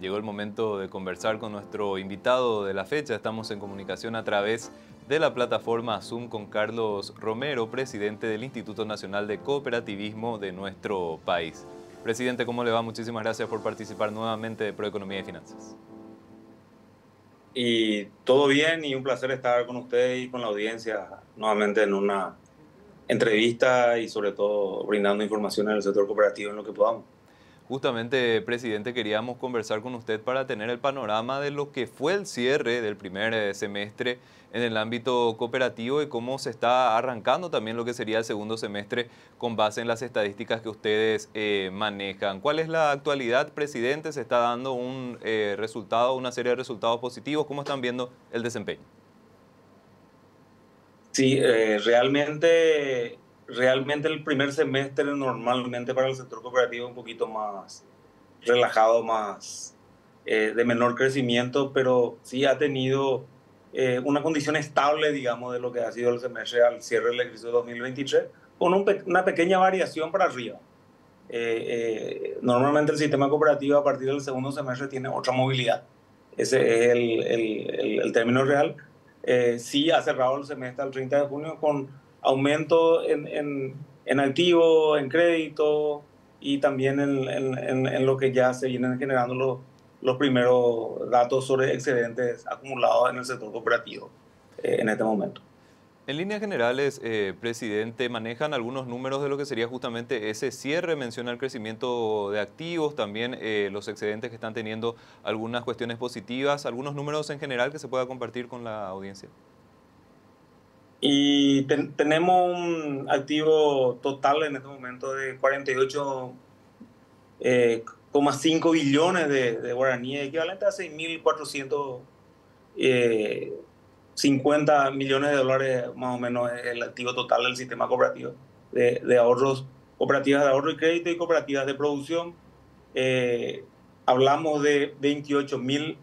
Llegó el momento de conversar con nuestro invitado de la fecha. Estamos en comunicación a través de la plataforma Zoom con Carlos Romero, presidente del Instituto Nacional de Cooperativismo de nuestro país. Presidente, ¿cómo le va? Muchísimas gracias por participar nuevamente de Proeconomía y Finanzas. Y todo bien y un placer estar con usted y con la audiencia nuevamente en una entrevista y sobre todo brindando información en el sector cooperativo en lo que podamos. Justamente, presidente, queríamos conversar con usted para tener el panorama de lo que fue el cierre del primer eh, semestre en el ámbito cooperativo y cómo se está arrancando también lo que sería el segundo semestre con base en las estadísticas que ustedes eh, manejan. ¿Cuál es la actualidad, presidente? ¿Se está dando un eh, resultado, una serie de resultados positivos? ¿Cómo están viendo el desempeño? Sí, realmente realmente el primer semestre normalmente para el sector cooperativo es un poquito más relajado, más eh, de menor crecimiento, pero sí ha tenido eh, una condición estable, digamos, de lo que ha sido el semestre al cierre del ejercicio 2023, con una pequeña variación para arriba. Eh, normalmente el sistema cooperativo a partir del segundo semestre tiene otra movilidad. Ese es el, el, el término real. sí ha cerrado el semestre al 30 de junio con aumento en, en, en activo, en crédito y también en, en, lo que ya se vienen generando los, los primeros datos sobre excedentes acumulados en el sector cooperativo eh, en este momento. En líneas generales, eh, presidente, manejan algunos números de lo que sería justamente ese cierre, menciona el crecimiento de activos, también eh, los excedentes que están teniendo algunas cuestiones positivas, algunos números en general que se pueda compartir con la audiencia. Y tenemos un activo total en este momento de 48,5 eh, billones de, guaraníes, equivalente a 6.450 eh, millones de dólares más o menos el activo total del sistema cooperativo de, ahorros, cooperativas de ahorro y crédito y cooperativas de producción. Eh, hablamos de 28 mil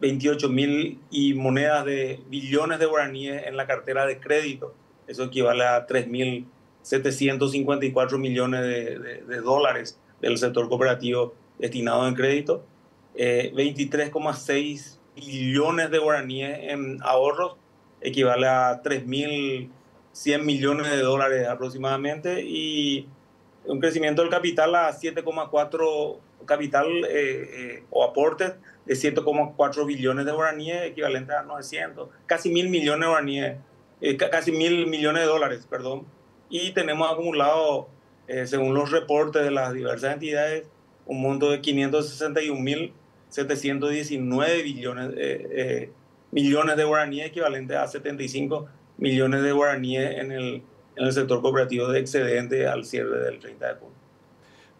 28 mil y monedas de billones de guaraníes en la cartera de crédito. Eso equivale a 3.754 millones de, de, dólares del sector cooperativo destinado en crédito. 23,6 eh, billones de guaraníes en ahorros equivale a 3.100 millones de dólares aproximadamente y un crecimiento del capital a 7,4 capital eh, eh, o aportes de 7,4 billones de guaraníes, equivalente a 900, casi mil millones de guaraníes, eh, casi mil millones de dólares, perdón. Y tenemos acumulado, según los reportes de las diversas entidades, un monto de 561.719 billones, millones de guaraníes, equivalente a 75 millones de guaraníes en el, en el sector cooperativo de excedente al cierre del 30 de junio.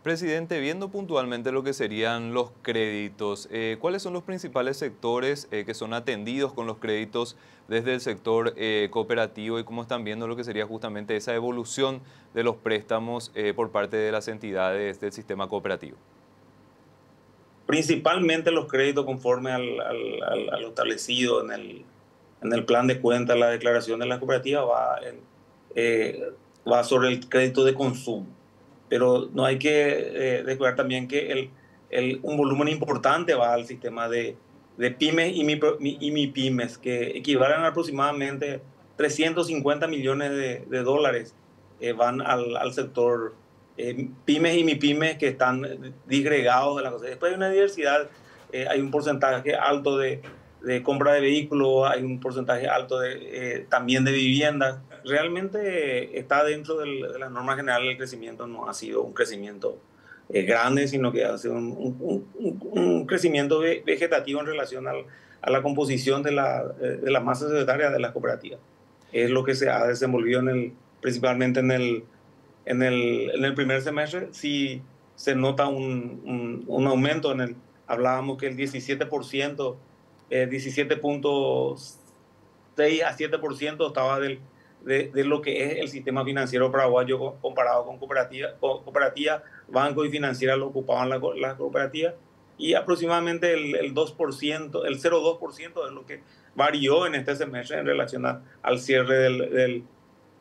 Presidente, viendo puntualmente lo que serían los créditos, eh, ¿cuáles son los principales sectores eh, que son atendidos con los créditos desde el sector eh, cooperativo y cómo están viendo lo que sería justamente esa evolución de los préstamos por parte de las entidades del sistema cooperativo? Principalmente los créditos conforme al, a lo establecido en el, plan de cuenta, la declaración de la cooperativa va, va sobre el crédito de consumo pero no hay que eh, también que el, el, un volumen importante va al sistema de, de pymes y, mi, y mi pymes, que equivalen a aproximadamente 350 millones de, de dólares, eh, van al, al sector eh, pymes y mi pymes que están disgregados de la cosa. Después hay una diversidad, eh, hay un porcentaje alto de, de compra de vehículos, hay un porcentaje alto de, también de viviendas realmente está dentro de la norma general del crecimiento, no ha sido un crecimiento eh, grande, sino que ha sido un, crecimiento vegetativo en relación a la composición de la, eh, de la masa secretaria de las cooperativas. Es lo que se ha desenvolvido en el, principalmente en el, en el, en el primer semestre. Si se nota un, un, aumento en el, hablábamos que el 17%, eh, 17.6 a 7% estaba del, de, de, lo que es el sistema financiero paraguayo comparado con cooperativas, cooperativa, bancos y financieras lo ocupaban las la cooperativas y aproximadamente el, el 2%, el 0,2% es lo que varió en este semestre en relación al cierre del, del,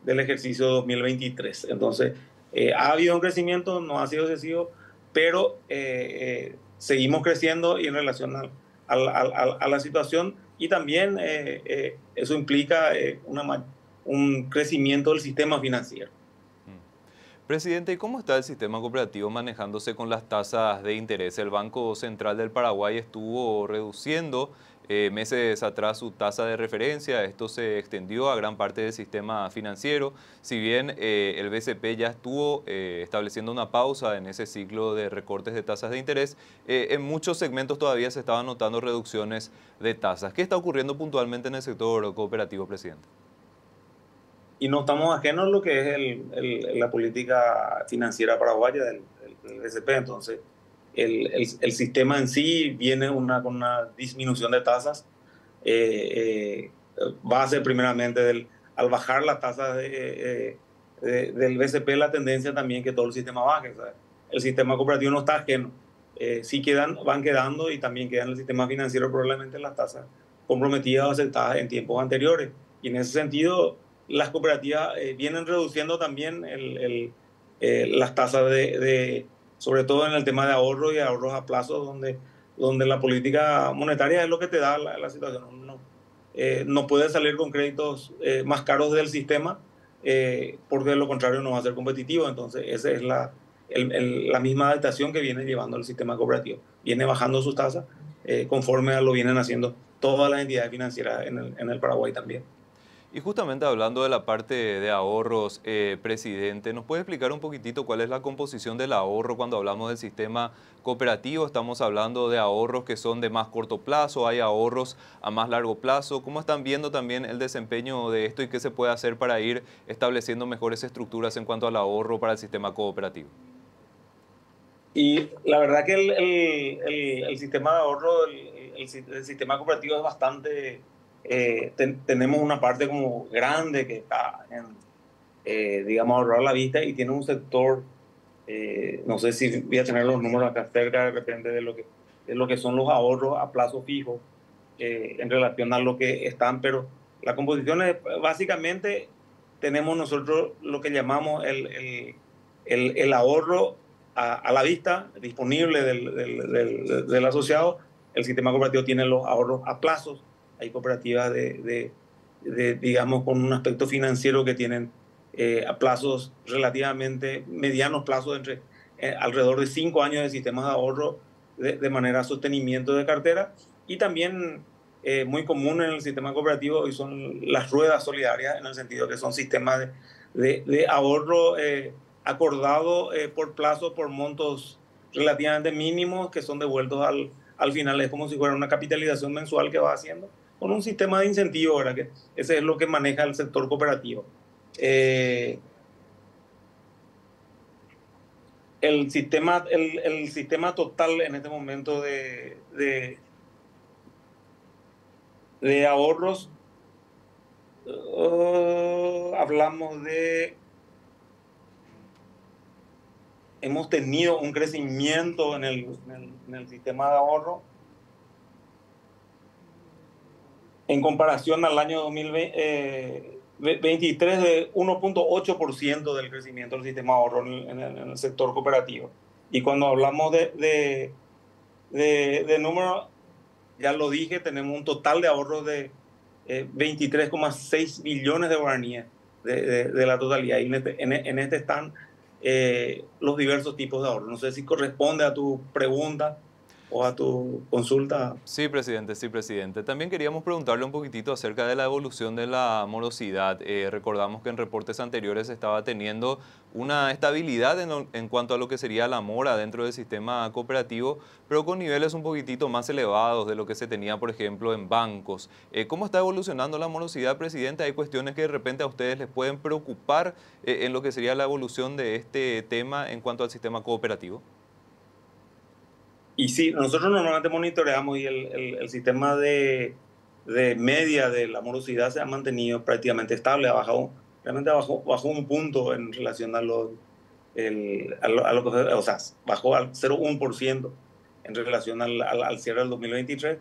del, ejercicio 2023. Entonces, eh, ha habido un crecimiento, no ha sido excesivo, pero eh, eh, seguimos creciendo y en relación a, a, la situación y también eso implica una, un crecimiento del sistema financiero. Presidente, ¿cómo está el sistema cooperativo manejándose con las tasas de interés? El Banco Central del Paraguay estuvo reduciendo eh, meses atrás su tasa de referencia, esto se extendió a gran parte del sistema financiero, si bien eh, el BCP ya estuvo eh, estableciendo una pausa en ese ciclo de recortes de tasas de interés, en muchos segmentos todavía se estaban notando reducciones de tasas. ¿Qué está ocurriendo puntualmente en el sector cooperativo, presidente? Y no estamos ajenos a lo que es el, la política financiera paraguaya del, SP. Entonces, el, el, sistema en sí viene una, con una disminución de tasas. Eh, eh, base primeramente del, al bajar la tasa de, eh, del BCP, la tendencia también que todo el sistema baje. el sistema cooperativo no está ajeno. sí quedan, van quedando y también quedan en el sistema financiero probablemente las tasas comprometidas o aceptadas en tiempos anteriores. Y en ese sentido, las cooperativas eh, vienen reduciendo también eh, las tasas de, sobre todo en el tema de ahorro y ahorros a plazo, donde, donde la política monetaria es lo que te da la, situación. No, eh, no puede salir con créditos más caros del sistema, porque de lo contrario no va a ser competitivo. Entonces, esa es la, la misma adaptación que viene llevando el sistema cooperativo. Viene bajando sus tasas conforme a lo vienen haciendo todas las entidades financieras en en el Paraguay también. Y justamente hablando de la parte de ahorros, eh, presidente, ¿nos puede explicar un poquitito cuál es la composición del ahorro cuando hablamos del sistema cooperativo? Estamos hablando de ahorros que son de más corto plazo, hay ahorros a más largo plazo. ¿Cómo están viendo también el desempeño de esto y qué se puede hacer para ir estableciendo mejores estructuras en cuanto al ahorro para el sistema cooperativo? Y la verdad que el, el, sistema de ahorro, el, sistema cooperativo es bastante eh, tenemos una parte como grande que está en, eh, digamos, ahorrar la vista y tiene un sector, eh, no sé si voy a tener los números acá cerca de repente de lo que, de lo que son los ahorros a plazo fijo en relación a lo que están, pero la composición es básicamente tenemos nosotros lo que llamamos el, el, el, ahorro a, la vista disponible del, del, del, asociado. El sistema cooperativo tiene los ahorros a plazos hay cooperativas de, digamos, con un aspecto financiero que tienen eh, plazos relativamente medianos plazos, entre eh, alrededor de cinco años de sistemas de ahorro de, manera sostenimiento de cartera. Y también eh, muy común en el sistema cooperativo y son las ruedas solidarias, en el sentido que son sistemas de, de ahorro acordado por plazo, por montos relativamente mínimos que son devueltos al, al final. Es como si fuera una capitalización mensual que va haciendo con un sistema de incentivo, ¿verdad? Que ese es lo que maneja el sector cooperativo. Eh, el, sistema, el, sistema total en este momento de, de, ahorros, uh, hablamos de... Hemos tenido un crecimiento en el, en el sistema de ahorro en comparación al año 2023 eh, de 1.8% del crecimiento del sistema de ahorro en el, sector cooperativo. Y cuando hablamos de, de, de, números, ya lo dije, tenemos un total de ahorros de 23,6 eh, billones de guaraníes de, la totalidad. Y en este, en, este están eh, los diversos tipos de ahorros. No sé si corresponde a tu pregunta o a tu consulta. Sí, presidente, sí, presidente. También queríamos preguntarle un poquitito acerca de la evolución de la morosidad. Eh, recordamos que en reportes anteriores estaba teniendo una estabilidad en, en, cuanto a lo que sería la mora dentro del sistema cooperativo, pero con niveles un poquitito más elevados de lo que se tenía, por ejemplo, en bancos. Eh, ¿Cómo está evolucionando la morosidad, presidente? ¿Hay cuestiones que de repente a ustedes les pueden preocupar eh, en lo que sería la evolución de este tema en cuanto al sistema cooperativo? Y sí, nosotros normalmente monitoreamos y el, sistema de, media de la morosidad se ha mantenido prácticamente estable, ha bajado, realmente bajó, bajó un punto en relación a lo, el, a lo, que, o sea, bajó al 0,1% en relación al, al, cierre del 2023,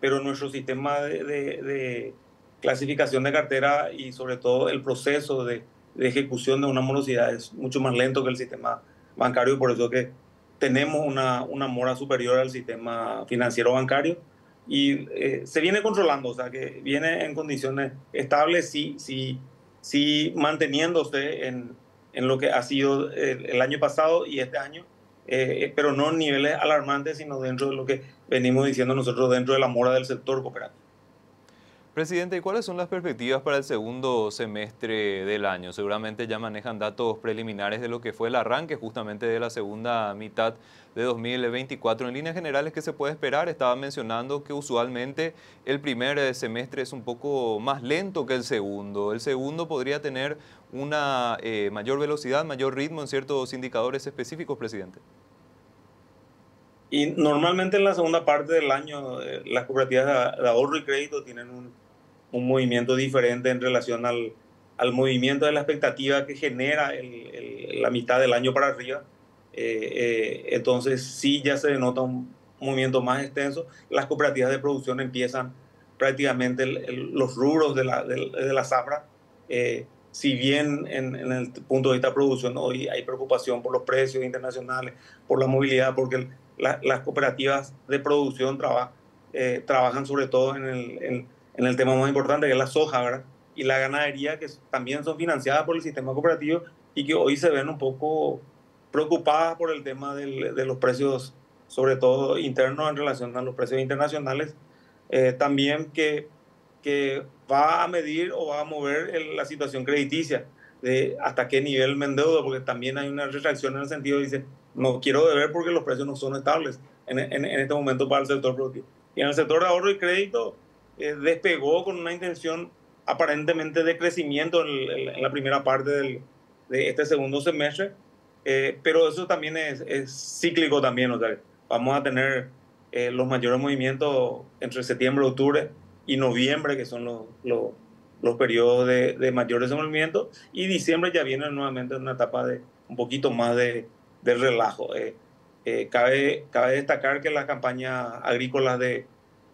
pero nuestro sistema de, clasificación de cartera y sobre todo el proceso de, ejecución de una morosidad es mucho más lento que el sistema bancario, por eso que tenemos una, una mora superior al sistema financiero bancario y eh, se viene controlando, o sea, que viene en condiciones estables, sí, sí, sí manteniéndose en, en lo que ha sido el, año pasado y este año, eh, pero no en niveles alarmantes, sino dentro de lo que venimos diciendo nosotros dentro de la mora del sector cooperativo. Presidente, ¿y cuáles son las perspectivas para el segundo semestre del año? Seguramente ya manejan datos preliminares de lo que fue el arranque justamente de la segunda mitad de 2024. En líneas generales, ¿qué se puede esperar? Estaba mencionando que usualmente el primer semestre es un poco más lento que el segundo. El segundo podría tener una eh, mayor velocidad, mayor ritmo en ciertos indicadores específicos, presidente. Y normalmente en la segunda parte del año eh, las cooperativas de ahorro y crédito tienen un un movimiento diferente en relación al, al movimiento de la expectativa que genera el, la mitad del año para arriba. Eh, eh, entonces sí ya se denota un movimiento más extenso. Las cooperativas de producción empiezan prácticamente los rubros de la, de, la zafra. Eh, si bien en, en, el punto de vista de producción hoy hay preocupación por los precios internacionales, por la movilidad, porque las cooperativas de producción trabajan sobre todo en el... En, en el tema más importante que es la soja, ¿verdad? Y la ganadería que también son financiadas por el sistema cooperativo y que hoy se ven un poco preocupadas por el tema del, de los precios, sobre todo internos en relación a los precios internacionales. Eh, también que, que va a medir o va a mover la situación crediticia de hasta qué nivel me endeudo, porque también hay una retracción en el sentido de dice, no quiero deber porque los precios no son estables en, en, en este momento para el sector productivo. Y en el sector de ahorro y crédito, eh, despegó con una intención aparentemente de crecimiento en, la primera parte del, de este segundo semestre, eh, pero eso también es, cíclico también, o sea, vamos a tener eh, los mayores movimientos entre septiembre, octubre y noviembre, que son los, los, periodos de, de, mayor desenvolvimiento, y diciembre ya viene nuevamente en una etapa de un poquito más de, de relajo. cabe, cabe destacar que las campañas agrícolas de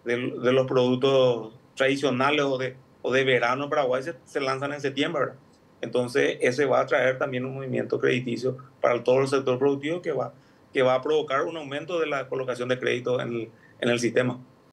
de, los productos tradicionales o de, o de verano en Paraguay se, lanzan en septiembre. Entonces, ese va a traer también un movimiento crediticio para todo el sector productivo que va, que va a provocar un aumento de la colocación de crédito en el, en el sistema.